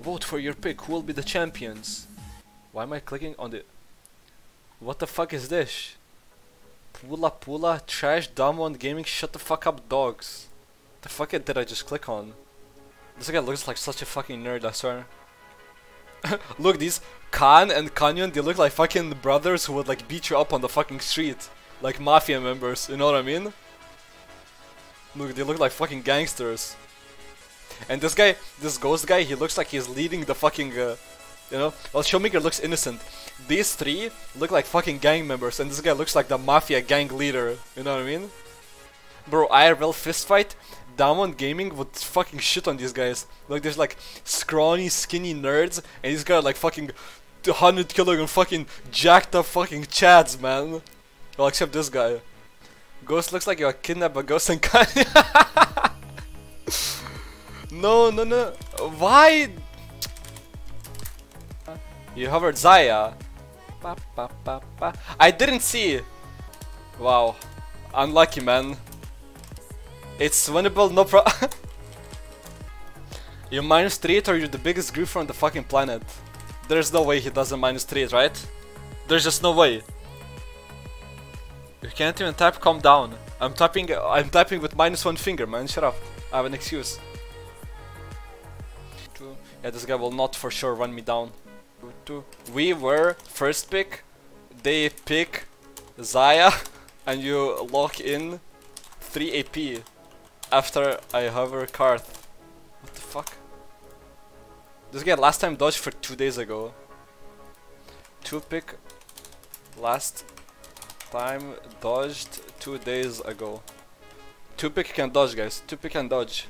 Vote for your pick. Who will be the champions? Why am I clicking on the? What the fuck is this? Pula Pula Trash Diamond Gaming. Shut the fuck up, dogs. The fuck it did I just click on? This guy looks like such a fucking nerd. I swear. look, these Khan and Canyon, they look like fucking brothers who would like beat you up on the fucking street. Like mafia members, you know what I mean? Look, they look like fucking gangsters. And this guy, this ghost guy, he looks like he's leading the fucking, uh, you know? Well, Showmaker looks innocent. These three look like fucking gang members, and this guy looks like the mafia gang leader, you know what I mean? Bro, IRL fist fight, Diamond Gaming would fucking shit on these guys. Like, there's like scrawny, skinny nerds, and guys are like fucking 100 kilogram fucking jacked up fucking chads, man. Well, except this guy. Ghost looks like you kidnapped a ghost and Kanye. No, no, no. Why? You hovered Xayah. Ba, ba, ba. I didn't see. Wow. Unlucky, man. It's winnable, no pro- You minus 3 it or you're the biggest griefer on the fucking planet. There's no way he doesn't minus 3 it, right? There's just no way. You can't even type calm down. I'm typing I'm typing with minus one finger, man. Shut up. I have an excuse. Yeah, this guy will not for sure run me down. We were first pick. They pick Xayah and you lock in 3 AP after I hover card. What the fuck? This guy last time dodged for two days ago. Two pick last time dodged two days ago. Two pick can dodge guys. Two pick can dodge.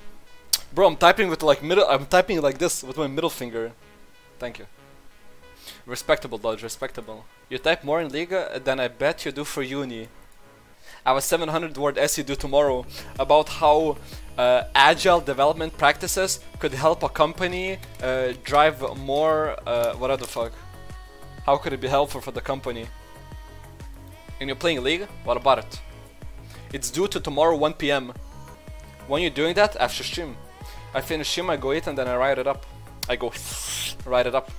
Bro, I'm typing with like middle I'm typing like this with my middle finger. Thank you. Respectable dodge, respectable. You type more in Liga than I bet you do for uni. I have a 700 word essay due tomorrow about how uh, agile development practices could help a company uh, drive more. Uh, what the fuck? How could it be helpful for the company? And you're playing League? What about it? It's due to tomorrow 1 p.m. When you're doing that, after stream. I finish him, I go eat, and then I write it up. I go write it up.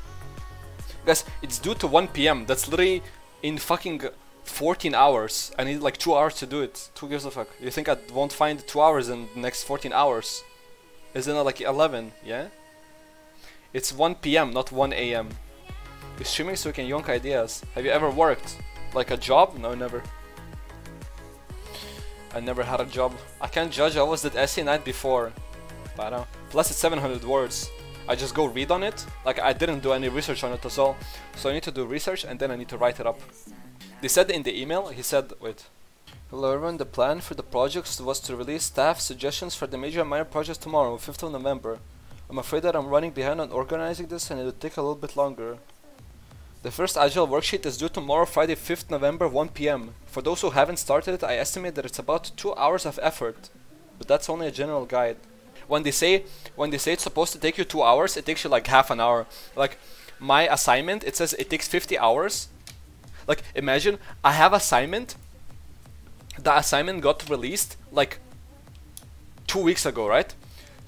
Guys, it's due to 1 p.m. That's literally in fucking 14 hours. I need like 2 hours to do it. Who gives a fuck? You think I won't find 2 hours in the next 14 hours? Isn't it like 11? Yeah? It's 1 p.m. not 1 a.m. You're streaming so we can yonk ideas. Have you ever worked? Like a job? No, never. I never had a job. I can't judge, I was did essay night before. Don't. Plus it's 700 words. I just go read on it. Like I didn't do any research on it as well. So I need to do research and then I need to write it up. They said in the email, he said, wait. Hello everyone, the plan for the projects was to release staff suggestions for the major and minor projects tomorrow, 5th of November. I'm afraid that I'm running behind on organizing this and it will take a little bit longer. The first Agile worksheet is due tomorrow, Friday, 5th November, 1 p.m. For those who haven't started it, I estimate that it's about 2 hours of effort. But that's only a general guide. When they say when they say it's supposed to take you 2 hours, it takes you like half an hour. Like my assignment, it says it takes 50 hours. Like imagine I have assignment. The assignment got released like 2 weeks ago, right?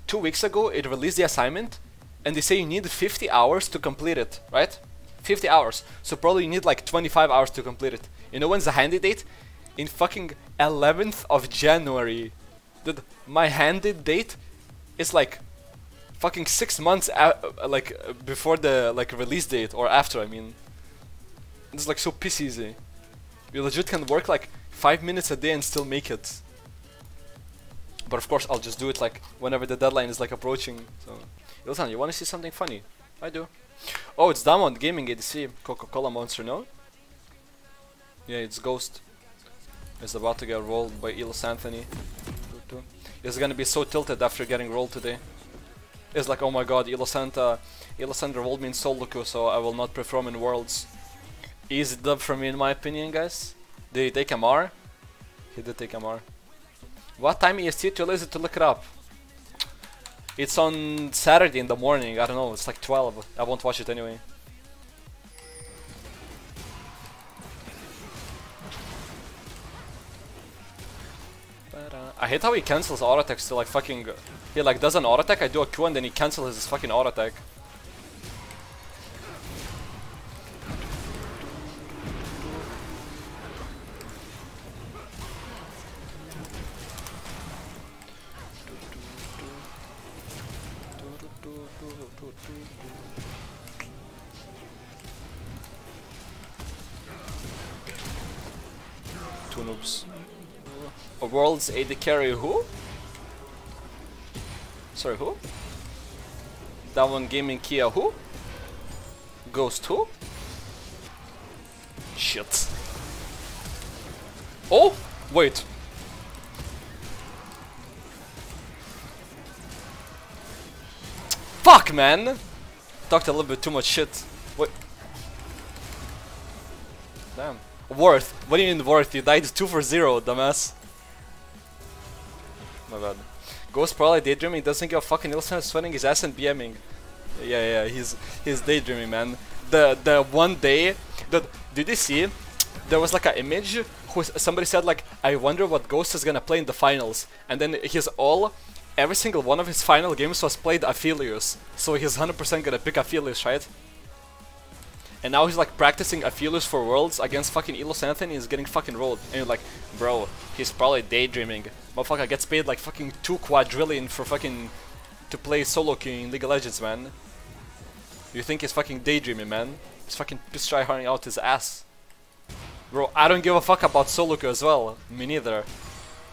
2 weeks ago it released the assignment and they say you need 50 hours to complete it, right? 50 hours. So probably you need like 25 hours to complete it. You know when's the handy date? In fucking 11th of January. Dude, my handy date is like fucking 6 months uh, like uh, before the like release date or after, I mean. It's like so piss easy. You legit can work like 5 minutes a day and still make it. But of course I'll just do it like whenever the deadline is like approaching. So, Ilsan, you wanna see something funny? I do. Oh, it's Diamond Gaming ADC, Coca-Cola Monster, no? Yeah, it's Ghost. It's about to get rolled by Elo Santa. He's gonna be so tilted after getting rolled today. It's like, oh my god, Elo Santa, Ilosanta rolled me in solo queue, so I will not perform in Worlds. Easy dub for me in my opinion, guys. Did he take MR? He did take MR. What time EST? Too lazy to look it up. It's on Saturday in the morning, I don't know, it's like 12. I won't watch it anyway. I hate how he cancels auto attacks to like fucking... He like does an auto attack, I do a Q and then he cancels his fucking auto attack. Two noobs. A world's AD carry who? Sorry, who? Damwon gaming Kia who? Ghost who? Shit. Oh! Wait. Fuck, man! Talked a little bit too much shit. Wait. Damn. Worth. What do you mean worth? You died 2 for 0, dumbass. My bad. Ghost probably daydreaming, doesn't give a fucking Nilsson sweating his ass and BMing. Yeah, yeah, he's he's daydreaming, man. The the one day, that did you see? There was like an image who somebody said like, I wonder what Ghost is gonna play in the finals, and then his all, every single one of his final games was played Aphelios, so he's 100% gonna pick Aphelios, right? And now he's like practicing Aphelios for Worlds against fucking Elo Santa he's getting fucking rolled. And you're like, bro, he's probably daydreaming. Motherfucker gets paid like fucking 2 quadrillion for fucking to play solo queue in League of Legends, man. You think he's fucking daydreaming, man? He's fucking piss try harding out his ass. Bro, I don't give a fuck about solo queue as well. Me neither.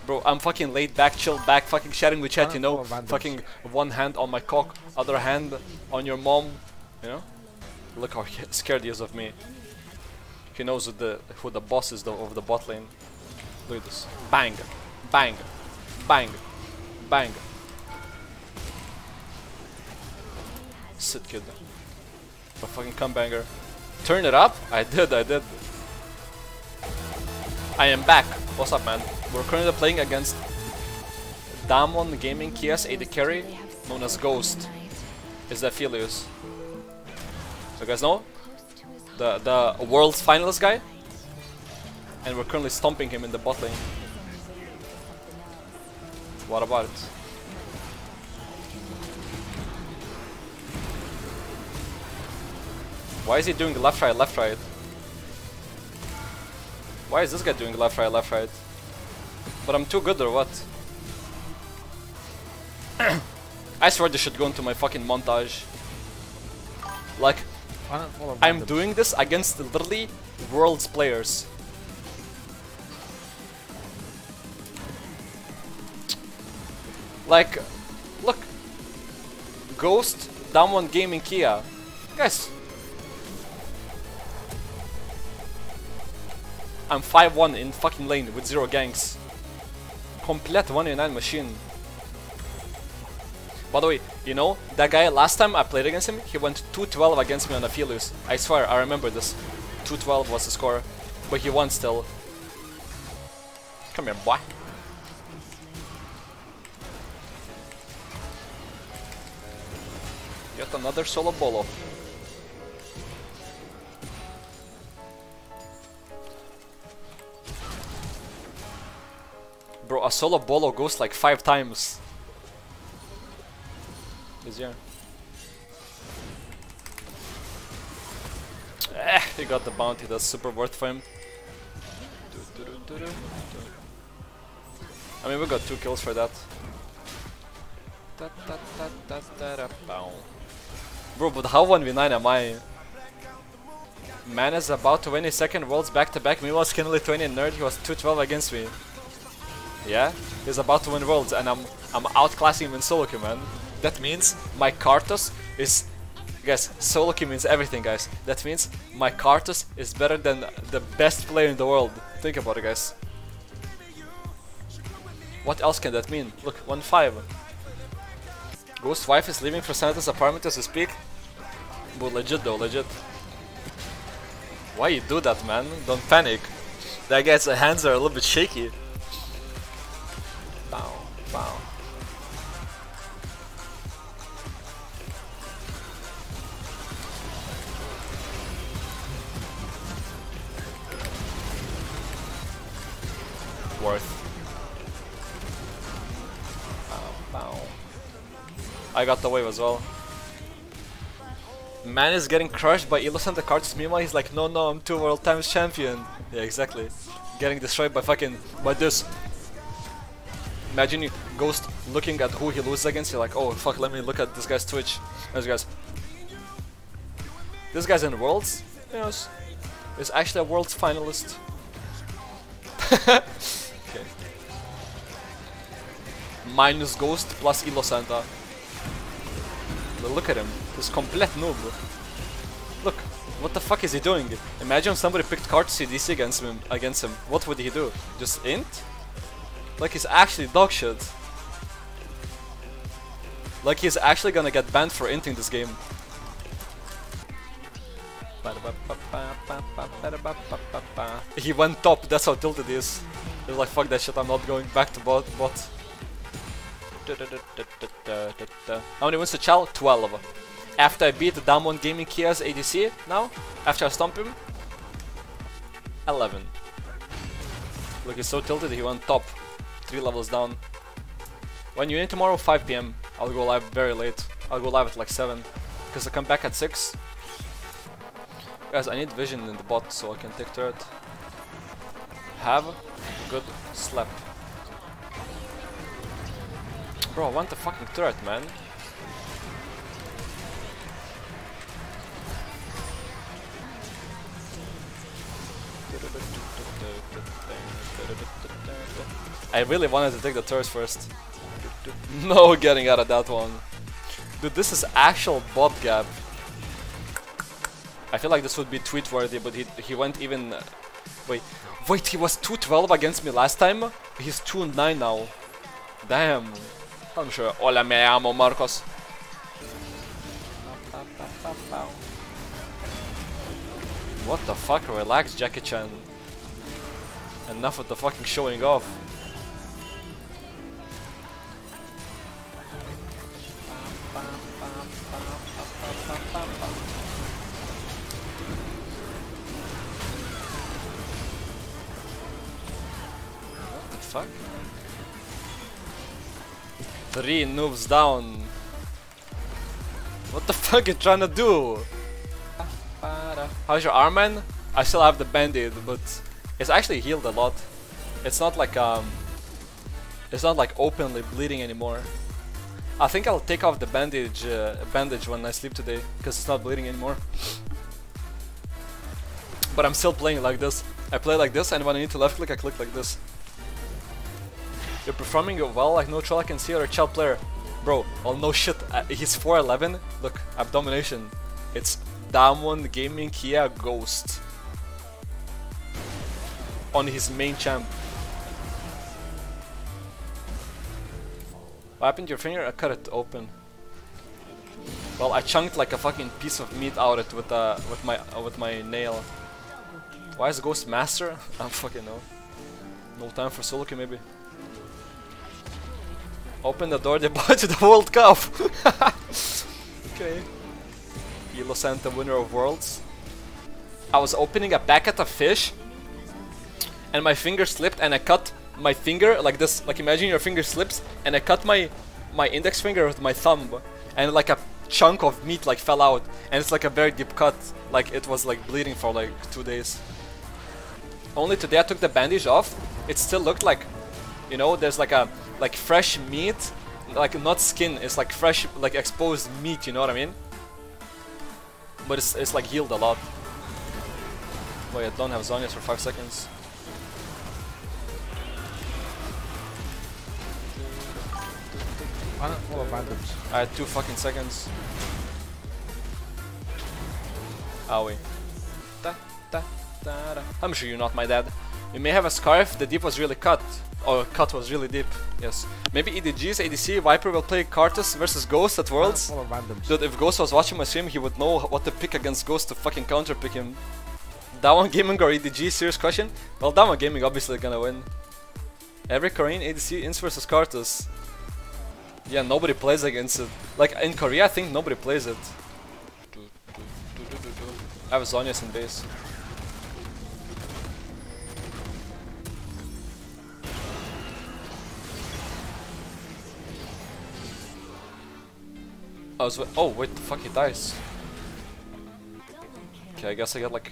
Bro, I'm fucking laid back, chilled back, fucking chatting with chat, ah, you know? Fucking one hand on my cock, other hand on your mom, you know? Look how scared he is of me. He knows who the who the boss is of the bot lane. Look at this. Bang, bang, bang, bang. Sit kid. A fucking cum banger. Turn it up? I did, I did. I am back. What's up, man? We're currently playing against Damwon Gaming Kias AD carry, known as Ghost. Is that Aphelios? So you guys know? The the world's finalist guy? And we're currently stomping him in the bot lane. What about it? Why is he doing left right left right? Why is this guy doing left right left right? But I'm too good or what? I swear this should go into my fucking montage. Like, I'm doing this against literally world's players. Like, look. Ghost, Damwon Gaming Kia. Guys. I'm 5-1 in fucking lane with zero ganks. Complete 1v9 machine. By the way, you know, that guy, last time I played against him, he went 2-12 against me on Aphelios. I swear, I remember this. 2-12 was the score, but he won still. Come here, boy. Another solo bolo. Bro, a solo bolo goes like 5 times. Easier. Eh, he got the bounty, that's super worth for him. I mean, we got two kills for that. Bro, but how 1v9 am I? Man is about to win his second worlds back to back. Meanwhile, Skinny 20 Nerd, he was 212 against me. Yeah, he's about to win worlds, and I'm I'm outclassing him in solo queue, man. That means my Karthus is... Guys, solo queue means everything, guys. That means my Karthus is better than the best player in the world. Think about it, guys. What else can that mean? Look, 1-5. Ghost wife is leaving for Santa's apartment as we speak. But legit though, legit. Why you do that, man? Don't panic. That guy's hands are a little bit shaky. Bow, bow. Worth. Bow, bow. I got the wave as well. Man is getting crushed by and the cards. Meanwhile, he's like, no, no, I'm two world times champion. Yeah, exactly. Getting destroyed by fucking by this. Imagine you Ghost looking at who he loses against, you're like, oh fuck, let me look at this guy's Twitch. This guy's. This guy's in Worlds. Yes. Is actually a Worlds finalist. okay. Minus Ghost plus Elo Santa. Look at him. He's complete noob. Look, what the fuck is he doing? Imagine somebody picked card CDC against him. Against him, what would he do? Just int? Like he's actually dog shit. Like he's actually gonna get banned for inting this game. He went top, that's how tilted he is. He's like, fuck that shit, I'm not going back to bot. bot. How many wins to Chal? 12. After I beat the Damwon Gaming Kia's ADC now, after I stomp him, 11. Look, he's so tilted, he went top, 3 levels down. When you in tomorrow, 5 pm, I'll go live very late. I'll go live at like 7, because I come back at 6. Guys, I need vision in the bot so I can take turret. Have a good slap. Bro, I want the fucking turret, man. I really wanted to take the turret first. No getting out of that one. Dude, this is actual bot gap. I feel like this would be tweet worthy, but he, he went even... Uh, wait, wait, he was 212 against me last time? He's 2-9 now. Damn. I'm sure. Hola, me amo, Marcos. What the fuck? Relax, Jackie Chan. Enough of the fucking showing off. What the fuck? Three noobs down. What the fuck are you trying to do? How's your arm, man? I still have the band-aid, but it's actually healed a lot. It's not like um, it's not like openly bleeding anymore. I think I'll take off the bandage uh, bandage when I sleep today because it's not bleeding anymore. But I'm still playing like this. I play like this, and when I need to left click, I click like this. You're performing well, like no troll I can see or a child player. Bro, well no shit, uh, he's 4'11. Look, Abdomination. It's Damwon Gaming Kia Ghost. On his main champ. What happened to your finger? I cut it open. Well, I chunked like a fucking piece of meat out it with uh with my uh, with my nail. Why is Ghost Master? I fucking know. No time for solo maybe. Open the door, they bought to the World Cup! okay. Elo Santa winner of Worlds. I was opening a packet of fish and my finger slipped and I cut my finger like this. Like imagine your finger slips and I cut my my index finger with my thumb and like a chunk of meat like fell out and it's like a very deep cut. Like it was like bleeding for like two days. Only today I took the bandage off. It still looked like, you know, there's like a like fresh meat, like not skin. It's like fresh, like exposed meat. You know what I mean? But it's it's like healed a lot. Wait, I don't have Zhonya's for five seconds. I had two fucking seconds. Ah, Owie. Da, da, da, da. I'm sure you're not my dad. You may have a scarf, the deep was really cut. Or cut was really deep, yes. Maybe EDG's ADC, Viper will play Karthus versus Ghost at Worlds. Dude, if Ghost was watching my stream, he would know what to pick against Ghost to fucking counter pick him. Damwon Gaming or EDG, serious question? Well, Damwon Gaming obviously gonna win. Every Korean ADC ins versus Karthus. Yeah, nobody plays against it. Like in Korea, I think nobody plays it. I have Zhonya's in base. I was oh wait, the fuck he dies. Okay, I guess I got like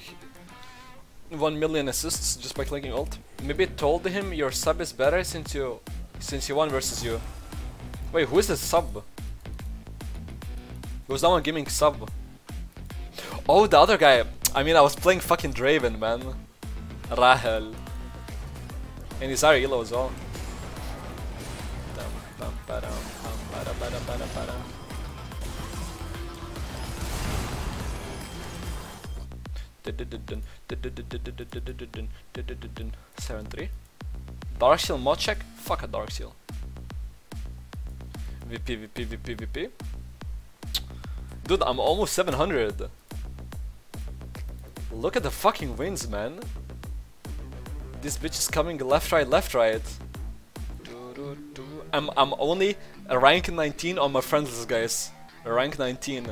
1 million assists just by clicking ult. Maybe told him your sub is better since you since you won versus you. Wait, who is the sub? Who's that one giving sub? Oh, the other guy. I mean, I was playing fucking Draven, man. Rahel. And he's our elo as well. Seven three. Dark Seal mod check? Fuck a Dark Seal. VP, VP, VP, VP. Dude, I'm almost 700. Look at the fucking wins, man. This bitch is coming left, right, left, right. I'm I'm only a rank 19 on my friends list, guys. Rank 19.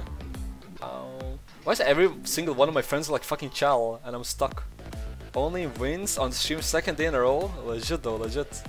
Ow. Why is every single one of my friends like fucking Chal and I'm stuck? Only wins on stream second day in a row? Legit though, legit.